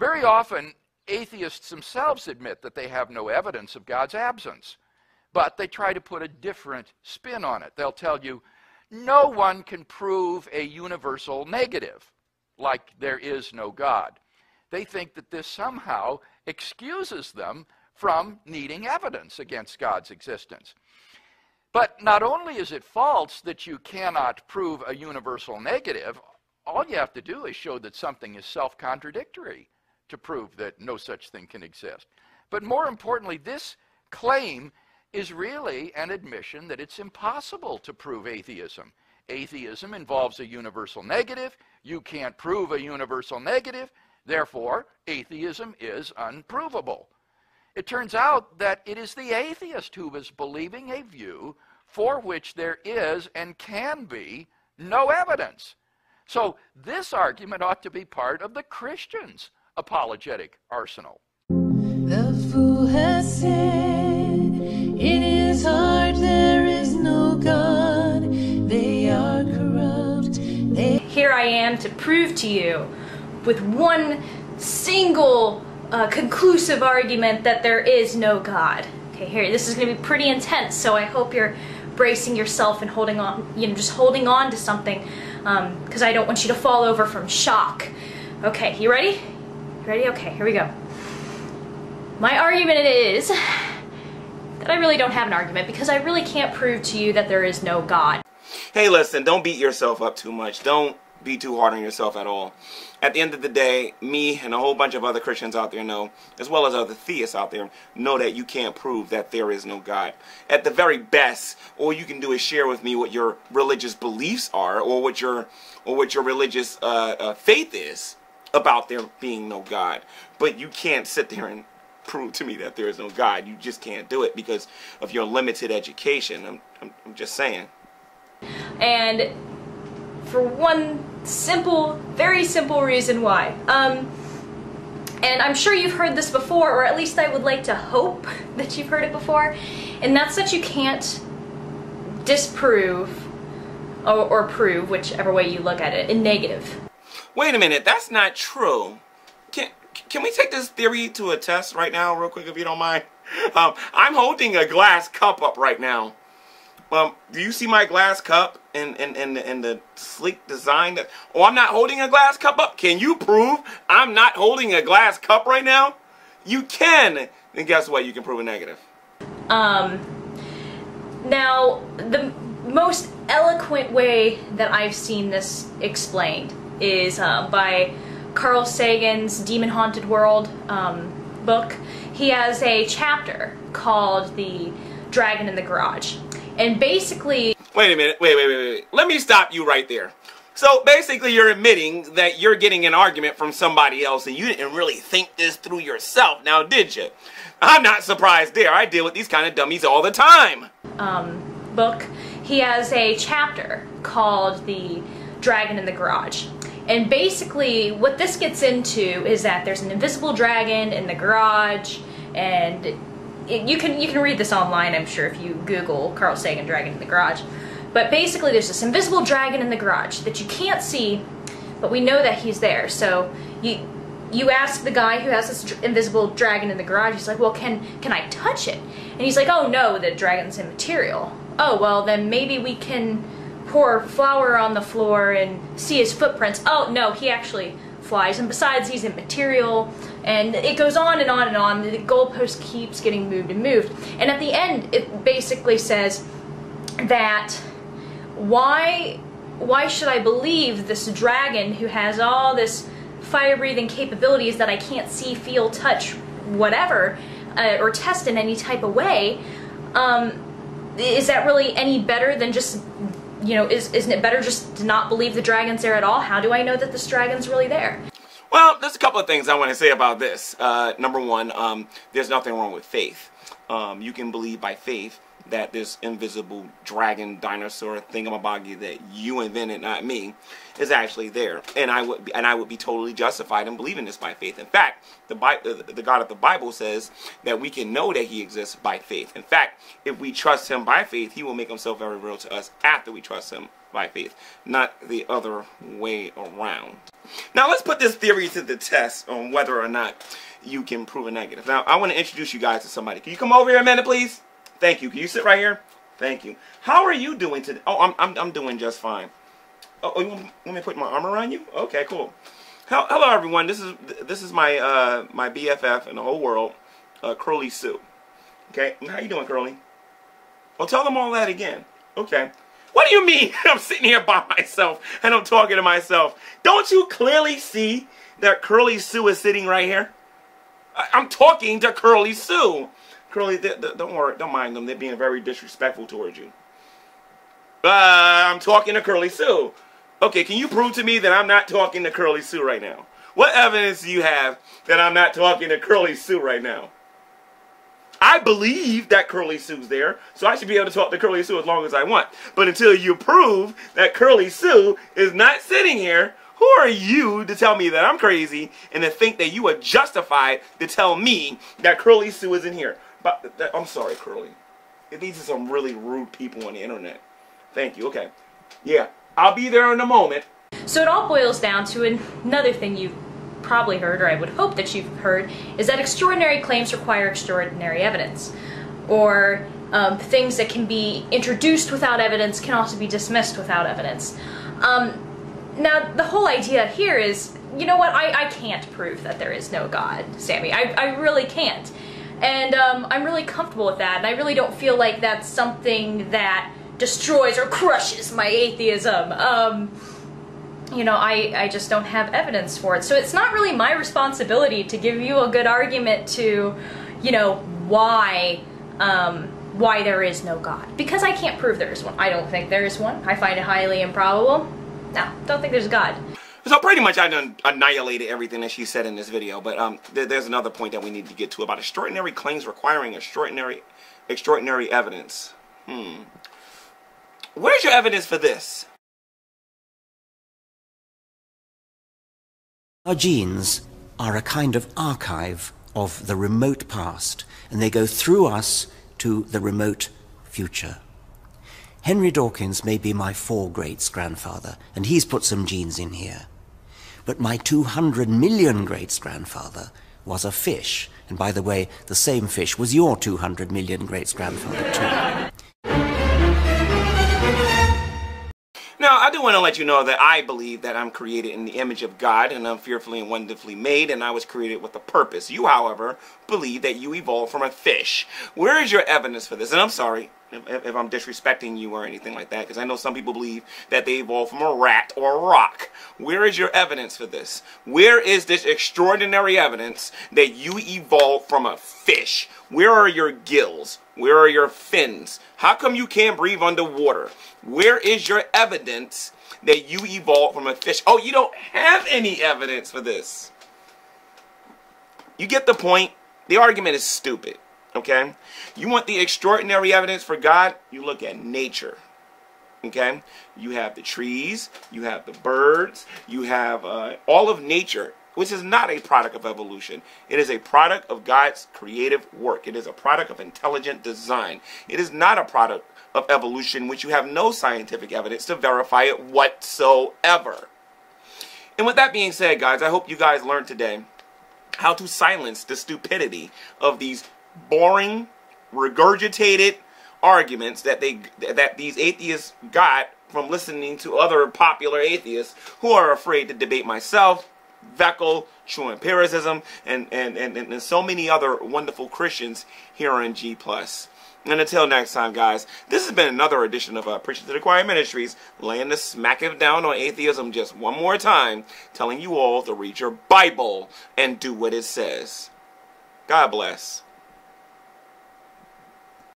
Very often, atheists themselves admit that they have no evidence of God's absence, but they try to put a different spin on it. They'll tell you, no one can prove a universal negative, like there is no God. They think that this somehow excuses them from needing evidence against God's existence. But not only is it false that you cannot prove a universal negative, all you have to do is show that something is self contradictory to prove that no such thing can exist. But more importantly, this claim is really an admission that it's impossible to prove atheism. Atheism involves a universal negative. You can't prove a universal negative. Therefore, atheism is unprovable. It turns out that it is the atheist who is believing a view for which there is and can be no evidence. So this argument ought to be part of the Christian's apologetic arsenal. The fool has said in his heart there is no God. They are corrupt. They Here I am to prove to you with one single uh, conclusive argument that there is no God. Okay, here, this is going to be pretty intense, so I hope you're bracing yourself and holding on, you know, just holding on to something, because um, I don't want you to fall over from shock. Okay, you ready? Ready? Okay, here we go. My argument is that I really don't have an argument because I really can't prove to you that there is no God. Hey, listen, don't beat yourself up too much. Don't be too hard on yourself at all. At the end of the day, me and a whole bunch of other Christians out there know, as well as other theists out there, know that you can't prove that there is no God. At the very best, all you can do is share with me what your religious beliefs are, or what your, or what your religious uh, uh, faith is about there being no God. But you can't sit there and prove to me that there is no God. You just can't do it because of your limited education. I'm, I'm, I'm just saying. And for one simple, very simple reason why. Um, and I'm sure you've heard this before, or at least I would like to hope that you've heard it before, and that's that you can't disprove or, or prove, whichever way you look at it, in negative. Wait a minute, that's not true. Can, can we take this theory to a test right now, real quick, if you don't mind? Um, I'm holding a glass cup up right now. Um, do you see my glass cup and, and, and, and the sleek design? That, oh, I'm not holding a glass cup up. Can you prove I'm not holding a glass cup right now? You can. Then guess what? You can prove a negative. Um, now, the most eloquent way that I've seen this explained is uh, by Carl Sagan's Demon Haunted World um, book. He has a chapter called The Dragon in the Garage. And basically... Wait a minute. Wait, wait, wait, wait. Let me stop you right there. So basically you're admitting that you're getting an argument from somebody else and you didn't really think this through yourself, now did you? I'm not surprised there. I deal with these kind of dummies all the time. Um, book. He has a chapter called The Dragon in the Garage. And basically what this gets into is that there's an invisible dragon in the garage and it, you can you can read this online, I'm sure, if you Google Carl Sagan Dragon in the Garage. But basically, there's this invisible dragon in the garage that you can't see, but we know that he's there. So you you ask the guy who has this invisible dragon in the garage. He's like, "Well, can can I touch it?" And he's like, "Oh no, the dragon's immaterial." Oh well, then maybe we can pour flour on the floor and see his footprints. Oh no, he actually flies, and besides, he's immaterial. And it goes on and on and on. The goalpost keeps getting moved and moved. And at the end, it basically says that why why should I believe this dragon who has all this fire-breathing capabilities that I can't see, feel, touch, whatever, uh, or test in any type of way? Um, is that really any better than just you know, is, isn't it better just to not believe the dragon's there at all? How do I know that this dragon's really there? Well, there's a couple of things I want to say about this. Uh, number one, um, there's nothing wrong with faith. Um, you can believe by faith that this invisible dragon dinosaur thingamaboggy that you invented, not me, is actually there, and I would be, and I would be totally justified in believing this by faith. In fact, the, Bible, uh, the God of the Bible says that we can know that He exists by faith. In fact, if we trust Him by faith, He will make Himself very real to us after we trust Him by faith, not the other way around. Now let's put this theory to the test on whether or not you can prove a negative. Now I want to introduce you guys to somebody. Can you come over here a minute, please? Thank you. Can you sit right here? Thank you. How are you doing today? Oh, I'm, I'm, I'm doing just fine. Oh, oh, you want me to put my arm around you? Okay, cool. Hello, everyone. This is this is my uh, my BFF in the whole world, uh, Curly Sue. Okay, how you doing, Curly? Well, tell them all that again. Okay. What do you mean? I'm sitting here by myself and I'm talking to myself. Don't you clearly see that Curly Sue is sitting right here? I'm talking to Curly Sue. Curly, don't worry, don't mind them. They're being very disrespectful towards you. Uh, I'm talking to Curly Sue. Okay, can you prove to me that I'm not talking to Curly Sue right now? What evidence do you have that I'm not talking to Curly Sue right now? I believe that Curly Sue's there, so I should be able to talk to Curly Sue as long as I want. But until you prove that Curly Sue is not sitting here, who are you to tell me that I'm crazy and to think that you are justified to tell me that Curly Sue isn't here? But that, I'm sorry, Curly. These are some really rude people on the internet. Thank you. Okay. Yeah, I'll be there in a moment. So it all boils down to another thing you've probably heard, or I would hope that you've heard, is that extraordinary claims require extraordinary evidence. Or um, things that can be introduced without evidence can also be dismissed without evidence. Um, now, the whole idea here is, you know what, I, I can't prove that there is no God, Sammy. I, I really can't. And um, I'm really comfortable with that, and I really don't feel like that's something that destroys or crushes my atheism. Um, you know, I, I just don't have evidence for it. So it's not really my responsibility to give you a good argument to, you know, why um, why there is no God. Because I can't prove there is one. I don't think there is one. I find it highly improbable. No, don't think there's God. So pretty much I done annihilated everything that she said in this video, but um, th there's another point that we need to get to about extraordinary claims requiring extraordinary, extraordinary evidence. Hmm. Where's your evidence for this? Our genes are a kind of archive of the remote past, and they go through us to the remote future. Henry Dawkins may be my four greats grandfather, and he's put some genes in here. But my 200 million greats grandfather was a fish, and by the way, the same fish was your 200 million greats grandfather too. Now, I do want to let you know that I believe that I'm created in the image of God and I'm fearfully and wonderfully made and I was created with a purpose. You, however, believe that you evolved from a fish. Where is your evidence for this? And I'm sorry if, if I'm disrespecting you or anything like that because I know some people believe that they evolved from a rat or a rock. Where is your evidence for this? Where is this extraordinary evidence that you evolved from a fish? Where are your gills? Where are your fins? How come you can't breathe underwater? Where is your evidence that you evolved from a fish? Oh, you don't have any evidence for this. You get the point? The argument is stupid, okay? You want the extraordinary evidence for God? You look at nature, okay? You have the trees, you have the birds, you have uh, all of nature which is not a product of evolution. It is a product of God's creative work. It is a product of intelligent design. It is not a product of evolution which you have no scientific evidence to verify it whatsoever. And with that being said, guys, I hope you guys learned today how to silence the stupidity of these boring, regurgitated arguments that they that these atheists got from listening to other popular atheists who are afraid to debate myself, Vekl, True Empiricism, and, and, and, and so many other wonderful Christians here on G+. And until next time, guys, this has been another edition of uh, Preaching to the Choir Ministries, laying the smack of down on atheism just one more time, telling you all to read your Bible and do what it says. God bless.